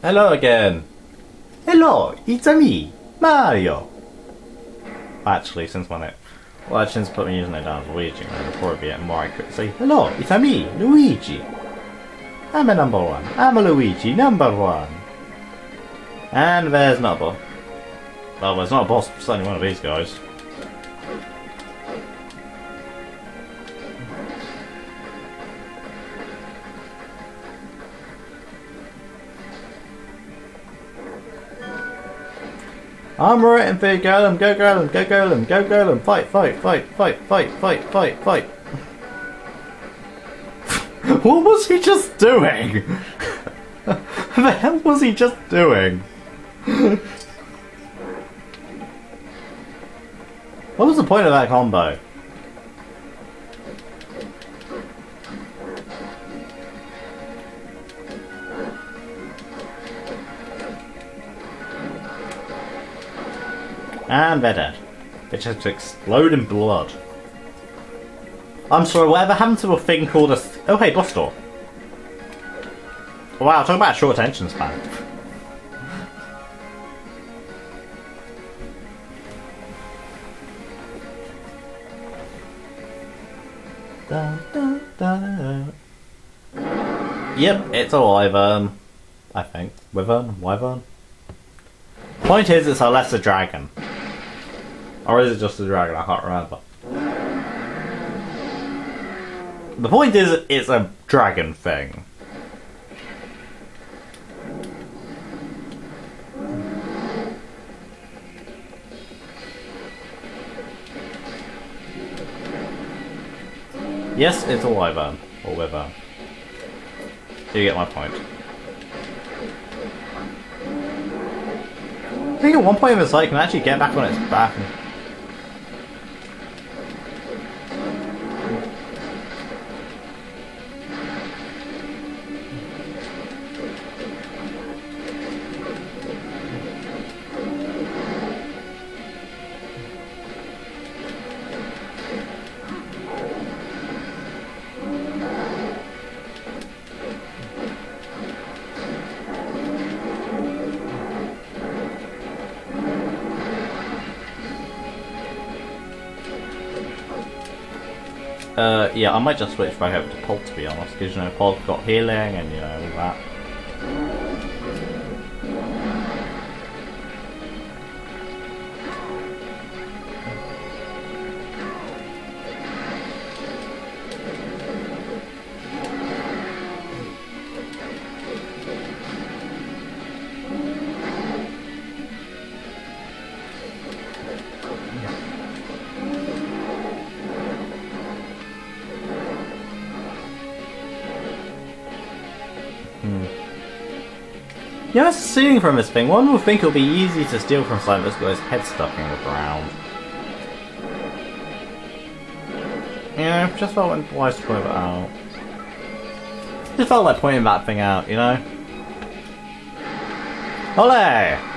Hello again. Hello, it's a me, Mario. Actually, since when it, well, since put me using username down as Luigi, it'll probably be more accurate. Say, hello, it's a me, Luigi. I'm a number one. I'm a Luigi, number one. And there's another. Well, there's not a boss, certainly one of these guys. I'm waiting for you, Golem, go Golem, go Golem, go Golem, fight, fight, fight, fight, fight, fight, fight, fight. what was he just doing? the hell was he just doing? what was the point of that combo? And they're dead. They just to explode in blood. I'm sorry, whatever happened to a thing called a... oh, hey, boss door. Wow, talk about a short attention span. Da, da, da. Yep, it's a wyvern. Um, I think. Wyvern? Wyvern? Point is, it's a lesser dragon. Or is it just a dragon? I can't remember. The point is, it's a dragon thing. Yes, it's a wyvern. Or wyvern. You get my point. I think at one point in the site you can actually get back on its back yeah, I might just switch back over to Pulp to be honest, because you know Pulp got healing and you know all that. Yeah, seeing from this thing, one would think it would be easy to steal from something that's got his head stuck in the ground. Yeah, just felt like wise to point that out. Just felt like pointing that thing out, you know? Ole!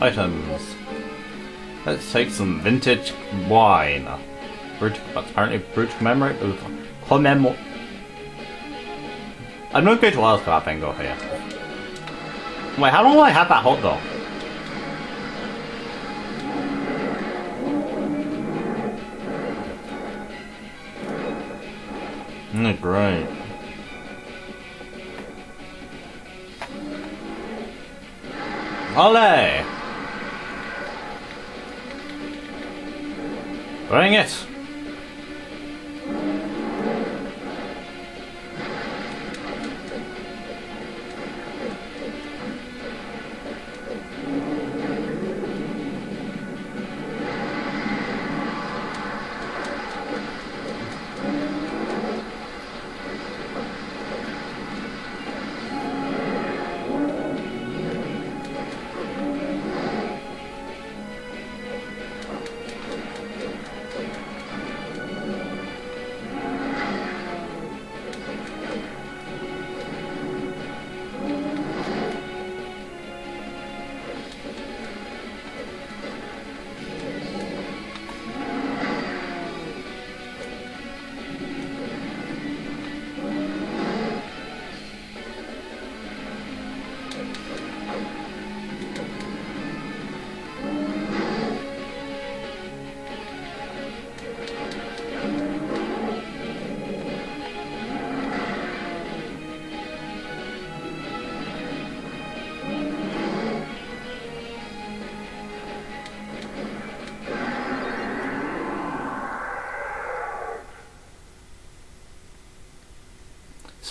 items. Let's take some vintage wine. Apparently brut memory. I'm not going to ask about Bengal here. Wait, how long will I have that hot dog? Mm, great. Olé! Bring it!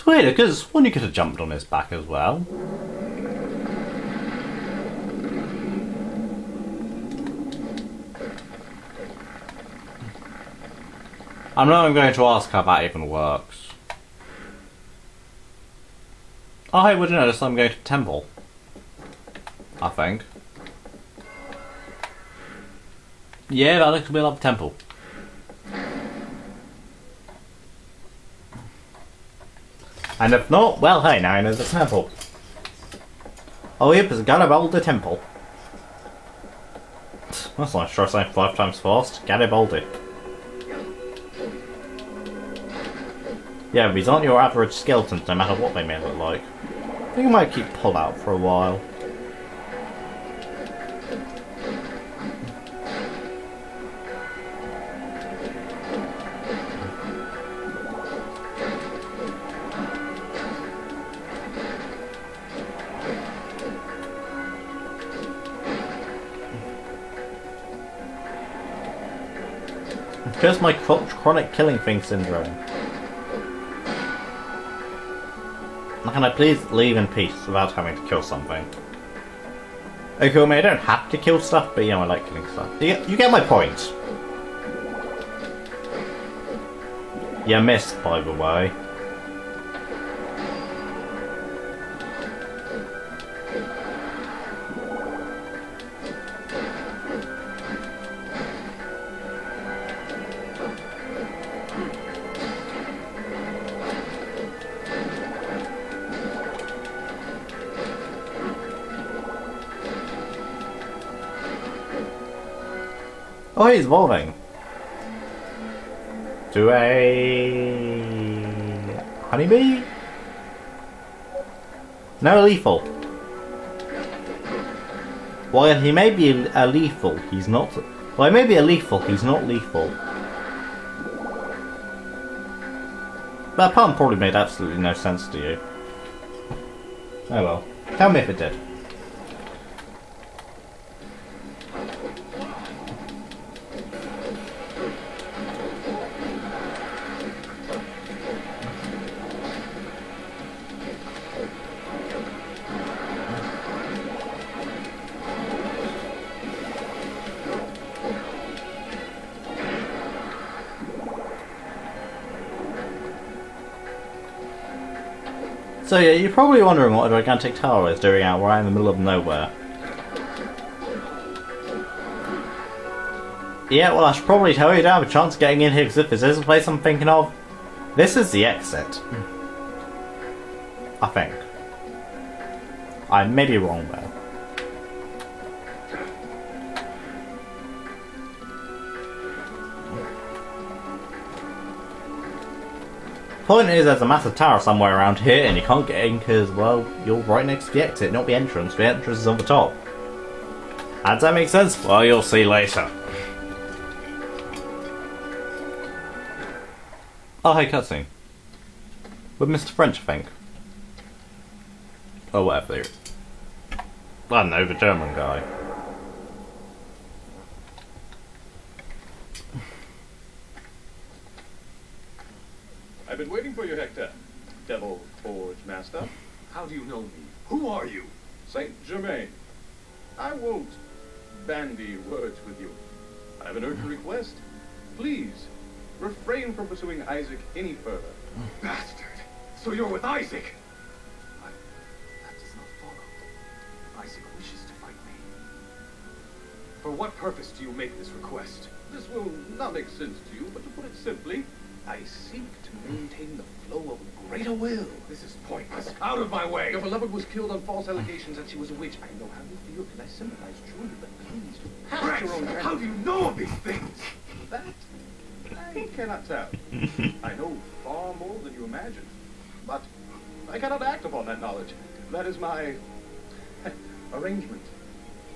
Weird because one you could have jumped on his back as well. I'm not even going to ask how that even works. Oh, hey, would you notice I'm going to temple? I think. Yeah, that looks a bit like temple. And if not, well, hey, now there's a temple. Oh, yep, a Garibaldi temple. That's not sure saying five times fast. Garibaldi. Yeah, these aren't your average skeletons, no matter what they may look like. I think I might keep pull out for a while. Killing thing syndrome. Can I please leave in peace without having to kill something? Okay, I mean, I don't have to kill stuff, but you know, I like killing stuff. You get, you get my point. You missed, by the way. Oh, he's evolving. To a honeybee? No lethal. While he may be a lethal, he's not. Well, he may be a lethal, he's not lethal. That pun probably made absolutely no sense to you. Oh well. Tell me if it did. So yeah, you're probably wondering what a gigantic tower is doing out right in the middle of nowhere. Yeah, well I should probably tell you you don't have a chance of getting in here because if this is the place I'm thinking of, this is the exit. Hmm. I think. I may be wrong though. Point is, there's a massive tower somewhere around here, and you can't get in because, well, you're right next to the exit, not the entrance. The entrance is on the top. Does that make sense? Well, you'll see later. Oh, hey, cutscene. With Mr. French, I think. Or whatever. I don't know, the German guy. I've been waiting for you, Hector. Devil Forge Master. How do you know me? Who are you? Saint Germain. I won't bandy words with you. I have an urgent request. Please, refrain from pursuing Isaac any further. Bastard! So you're with Isaac? But that does not follow. Isaac wishes to fight me. For what purpose do you make this request? This will not make sense to you, but to put it simply, I seek to maintain the flow of a greater will. This is pointless. Out of my way! Your beloved was killed on false allegations that she was a witch. I know how you feel, and I sympathize truly, but please, pass Rex, your own how do you know of these things? That I cannot tell. I know far more than you imagine. But I cannot act upon that knowledge. That is my arrangement.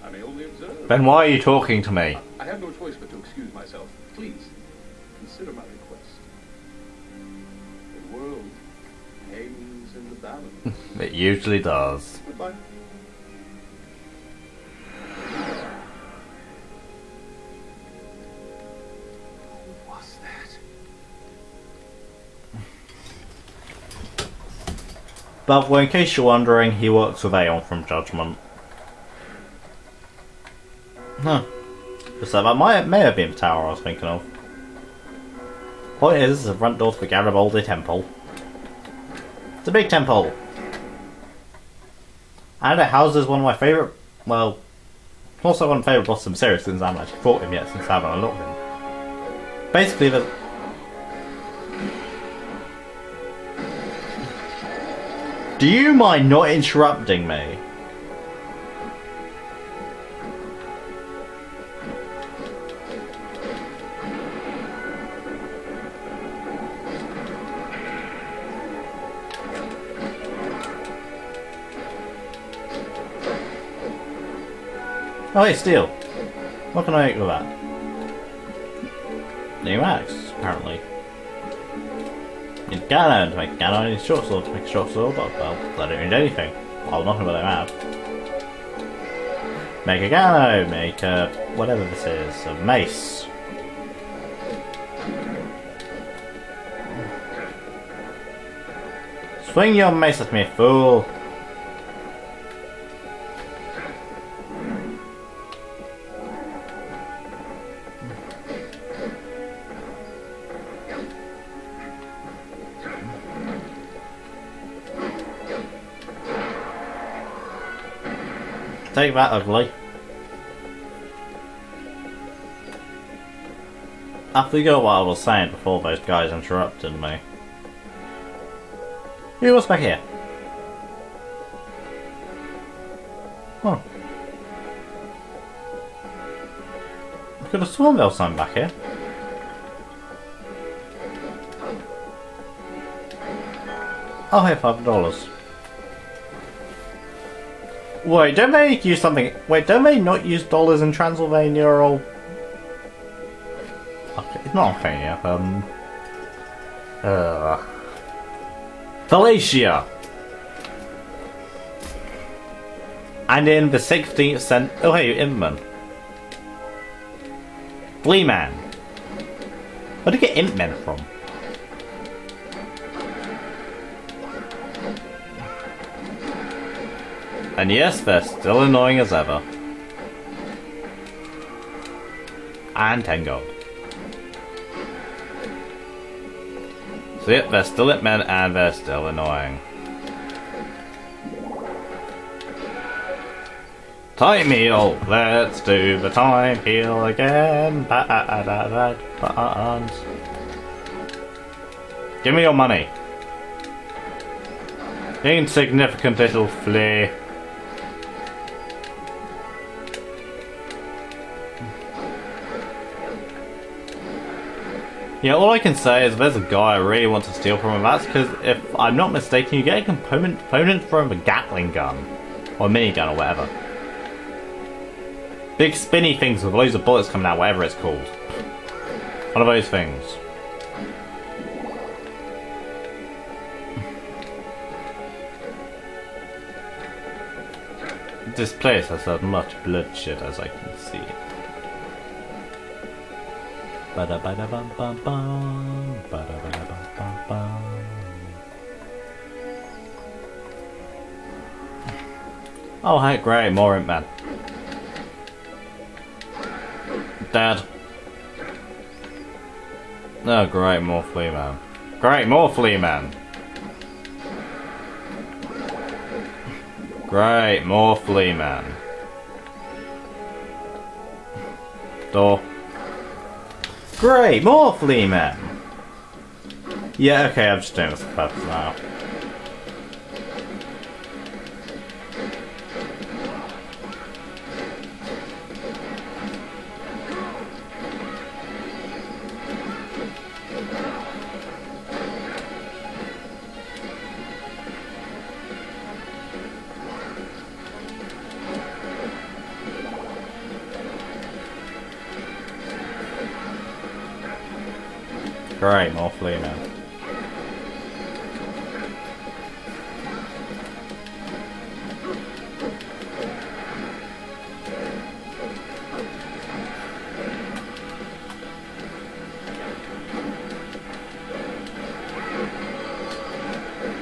I may only observe. Ben, why are you talking to me? I have no choice but to excuse myself. Please, consider my request. The world hangs in the balance. It usually does. Goodbye. Who? But well, in case you're wondering, he works with Aeon from Judgment. Huh. So that might, may have been the tower I was thinking of. Point is, this is the front door to the Garibaldi Temple. It's a big temple. And it houses one of my favourite, well, also one of my favourite bosses the series since I haven't actually fought him yet since I haven't unlocked him. Basically, the, Do you mind not interrupting me? Oh, hey, steel. What can I make with that? New axe, apparently. Need Gano to make Gano, I need short sword to make short sword, but well, that don't mean anything. Well, nothing but I have. Make a Gano, make a whatever this is, a mace. Swing your mace at me, fool! Take that, ugly. I forgot what I was saying before those guys interrupted me. Who was back here? Huh. I could have sworn there was something back here. Oh, here, five dollars. Wait, don't they use something? Wait, don't they not use dollars in Transylvania or? Okay, it's not Albania. Um. Uh. Galatia. And in the 16th century. Oh, hey, Impman. Gleeman. Where did you get Impman from? And yes, they're still annoying as ever. And Tengo. So yep, they're still at men and they're still annoying. Time heal! Let's do the time heal again! Bad buttons. Give me your money. Insignificant little flea. Yeah, all I can say is there's a guy I really want to steal from him, that's because if I'm not mistaken, you get a component, component from a Gatling gun. Or a minigun or whatever. Big spinny things with loads of bullets coming out, whatever it's called. One of those things. This place has had much bloodshed as I can see. Bada bada bum bum bum. Bada bada bum bum bum. Oh, hey, great, more Imp Man. Dad. Oh, great, more Flea Man. Great, more Flea Man. Great, more Flea Man. Door. Great, more Flea Man. Yeah, okay, I'm just doing this for purpose now.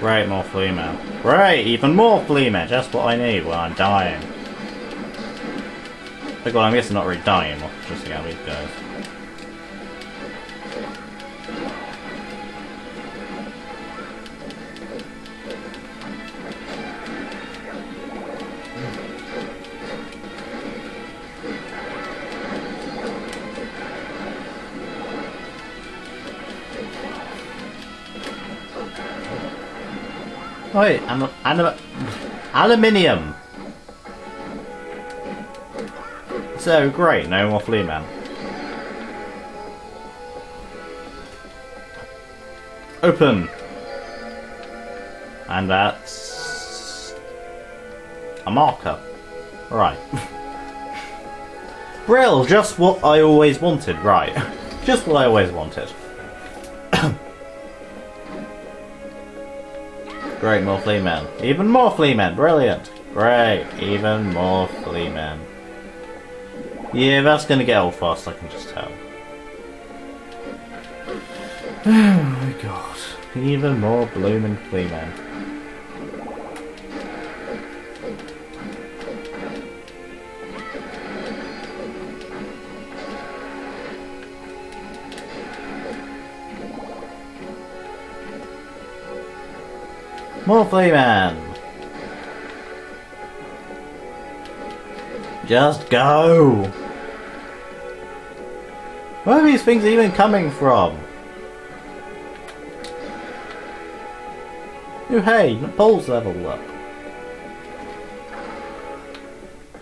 Great, more Flea. Great, even more Flea. Just what I need when I'm dying. But well, I'm guessing not really dying, just see how it goes. Wait, aluminium. So great, no more flea man. Open. And that's a marker. Right. Brill, just what I always wanted, right. just what I always wanted. Great, more flea men. Even more flea men, brilliant. Great, even more flea men. Yeah, that's gonna get old fast, I can just tell. Oh my god. Even more blooming flea men. Flea man! Just go! Where are these things even coming from? Oh hey, the pole's level up.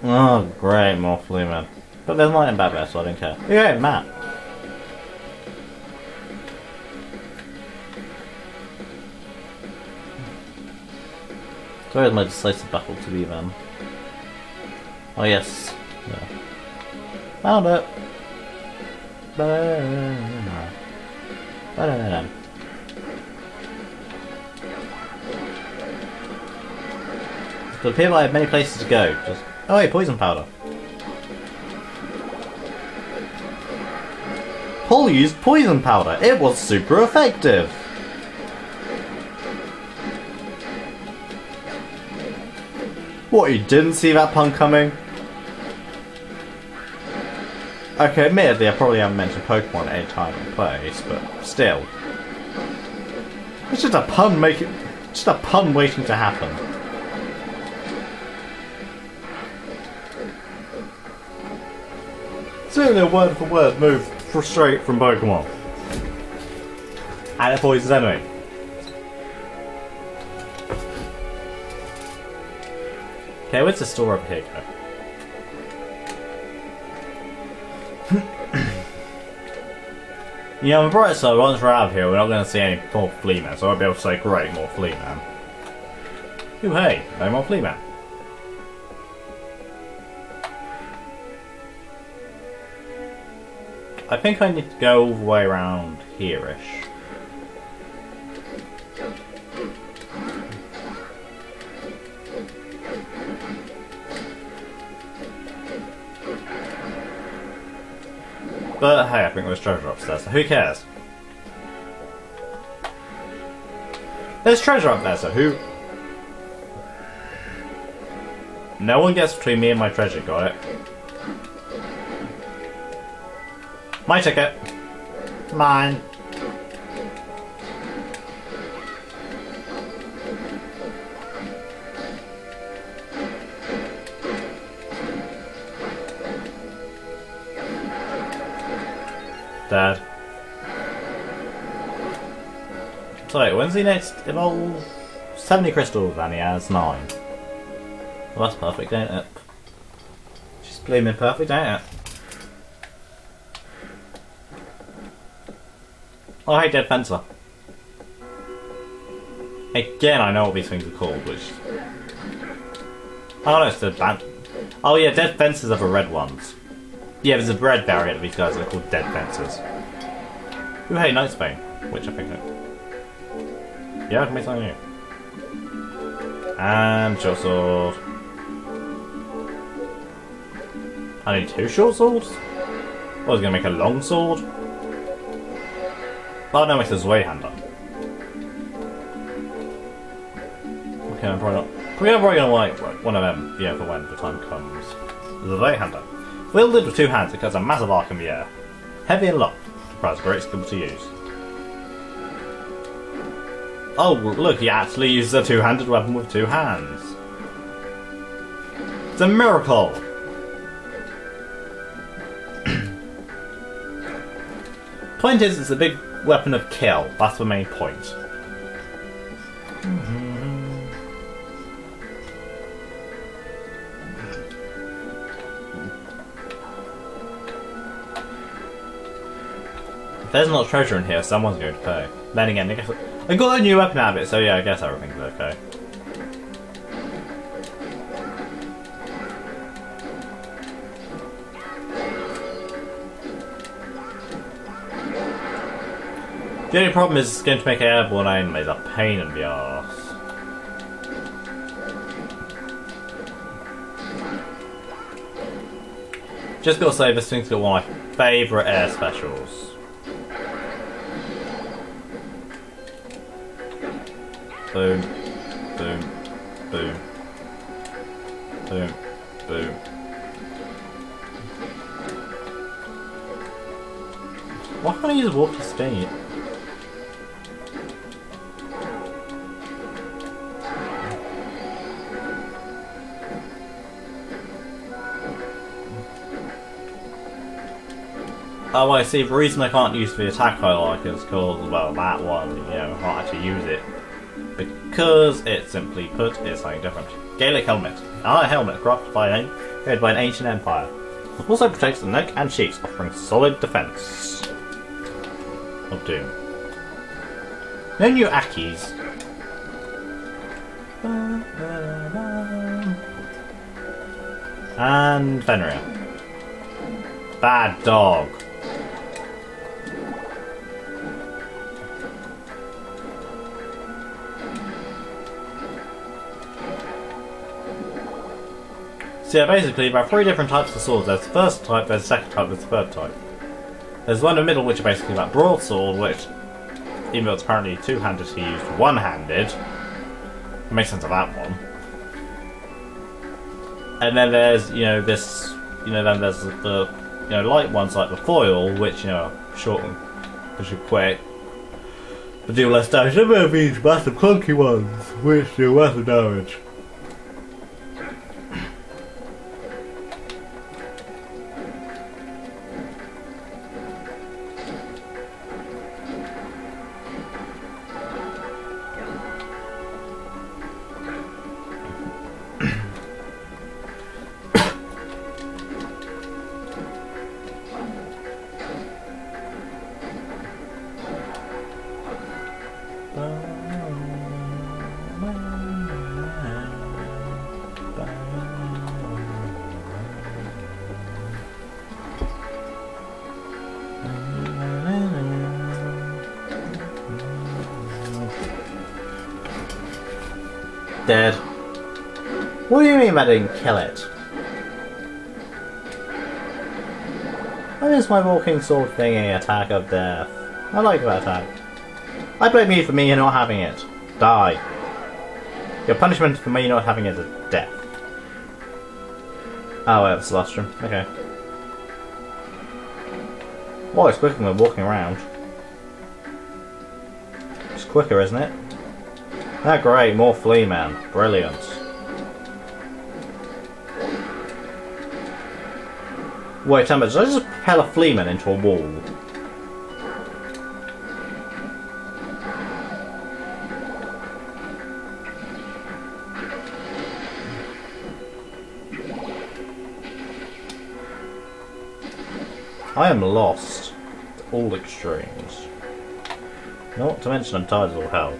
Oh great, more man. But there's nothing back there, so I don't care. Okay, map. Where is my decisive battle to be then? Oh yes. Yeah. Found it. Ba-da-da-da. It appears I have many places to go. Just oh wait, poison powder. Paul used poison powder. It was super effective. What, you didn't see that pun coming? Okay, admittedly, I probably haven't mentioned Pokemon at any time or place, but still. It's just a pun making... Just a pun waiting to happen. Certainly a word for word move straight from Pokemon. And it poisons enemy. Okay, where's the store up here go? you know, on the bright side, once we're out of here, we're not going to see any more flea men, so I won't be able to say, great, more flea man. Ooh, hey, no more flea man. I think I need to go all the way around here-ish. But hey, I think there's treasure upstairs, so who cares? There's treasure up there, so who... No one gets between me and my treasure, got it? My ticket. Mine. When's he next evolve? 70 crystals and he has 9. Well, that's perfect, ain't it? Just blooming perfect, ain't it? Oh, hey, Dead Fencer. Again, I know what these things are called, which... Oh no, it's the band... Oh yeah, Dead Fencers are the red ones. Yeah, there's a red variant of these guys are called Dead Fencers. Ooh, hey, Nightsbane. Which I think... Yeah, I can make something new. And short sword. I need two short swords? I was gonna make a long sword. Oh no, it's a Zweihander. Okay, I'm probably not. We're probably gonna like one of them, yeah, for when the time comes. The Zweihander. Wielded with two hands, it cuts a massive arc in the air. Heavy and locked. Requires great skill to use. Oh, look, he actually uses a two-handed weapon with two hands. It's a miracle! point is, it's a big weapon of kill. That's the main point. If there's not treasure in here, someone's going to pay. Then again, I guess I got a new weapon out of it, so yeah, I guess everything's okay. The only problem is it's going to make airborne enemies a pain in the arse. Just gotta say, this thing's got one of my favourite air specials. Boom, boom, boom, boom, boom. Why can't I use walk to speed? Oh, I see. The reason I can't use the attack I like is because, well, that one, you know, I can't actually use it. Because it simply put is something different. Gaelic helmet. Our helmet crafted by an, created by an ancient empire. Also protects the neck and cheeks, offering solid defense. Of Doom. No new Akis. And Fenrir. Bad dog. So yeah, basically, there are three different types of swords. There's the first type, there's the second type, there's the third type. There's one in the middle, which are basically like broadsword, which, even though it's apparently two-handed, he used one-handed. Makes sense of that one. And then there's, you know, this, you know, then there's the, you know, light ones like the foil, which, you know, short and which are quick, but do less damage. Then these massive clunky ones, which do massive damage. My walking sword thingy, attack of death. I like that attack. I blame you for me not having it. Die. Your punishment for me not having it is death. Oh, wait, it's Celestium. Okay. Well, it's quicker than walking around. It's quicker, isn't it? Ah, great, more Flea Man. Brilliant. Wait, tell me, did I just propel a Flea Man into a wall? I am lost. to All extremes. Not to mention I'm tired as all hell.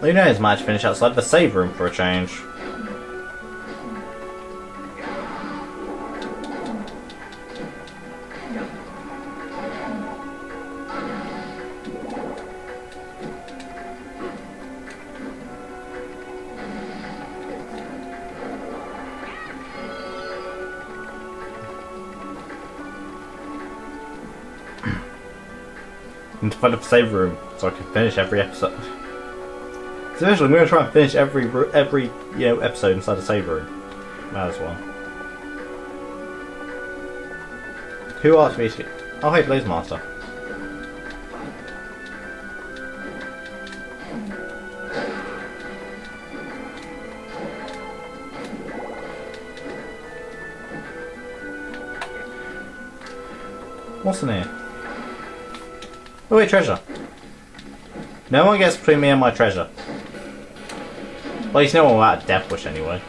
Who knows, might finish outside the save room for a change. To find a save room so I can finish every episode. So eventually, I'm going to try and finish every every you know episode inside a save room. Might as well. Who asked me to? Oh, hey, Blaze Master. Oh wait, treasure. No one gets between me and my treasure. Well, he's no one without a death wish anyway.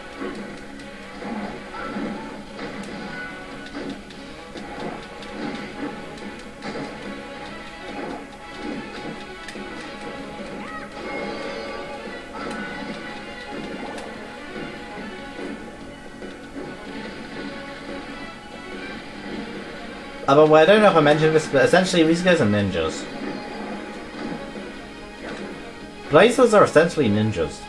But well, I don't know if I mentioned this, but essentially these guys are ninjas. Blazers are essentially ninjas.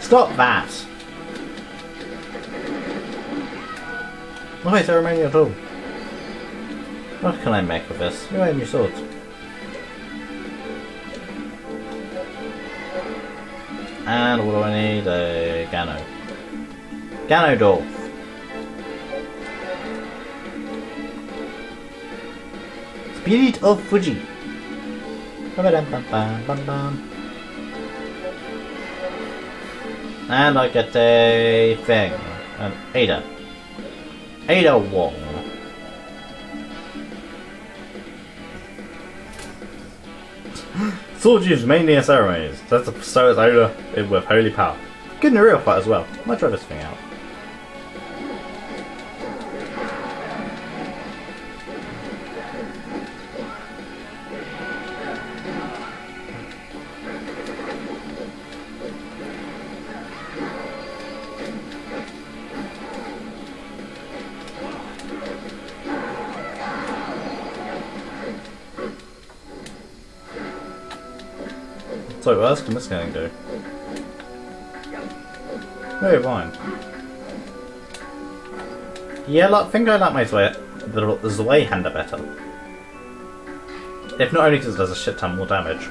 Stop that! There remaining at all? What can I make of this? You and your swords. And what do I need? A Gano. Ganondorf. Spirit of Fuji. And I get a thing. An Ada. Ada Wong. Sword used mainly in ceremonies. That's its owner with holy power. Good in a real fight as well. I Might try this thing out. So what else can this guy do? Very fine. Yeah, I think I like my way, the, the Zwei hander better. If not only because it does a shit ton more damage.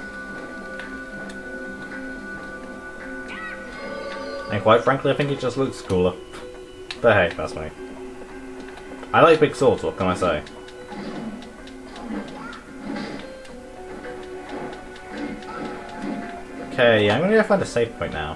And quite frankly, I think it just looks cooler. But hey, that's me. I like big swords, what can I say? Okay, I'm gonna go find a safe point now.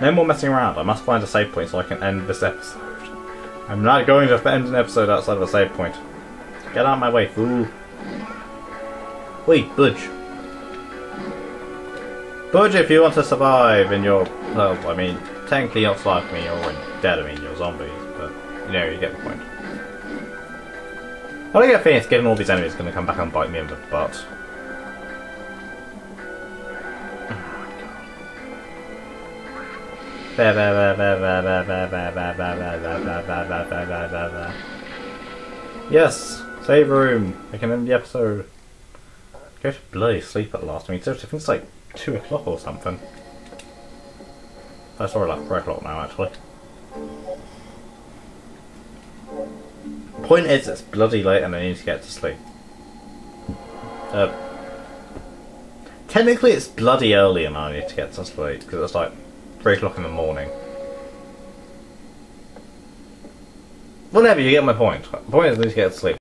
No more messing around. I must find a save point so I can end this episode. I'm not going to end an episode outside of a save point. Get out of my way, fool. Wait, Budge. Budge, if you want to survive in your... Well, I mean, technically not survive me, you're dead, I mean, you're zombies, but... you know, you get the point. I don't get a feeling getting all these enemies going to come back and bite me in the butt. Yes, save room. I can end the episode. Go to bloody sleep at last. I mean, seriously, I think it's like two o'clock or something. That's already like three o'clock now, actually. Point is, it's bloody late and I need to get to sleep. Uh, technically, it's bloody early and I need to get to sleep because it's like three o'clock in the morning. Whatever, you get my point. Point is, I need to get to sleep.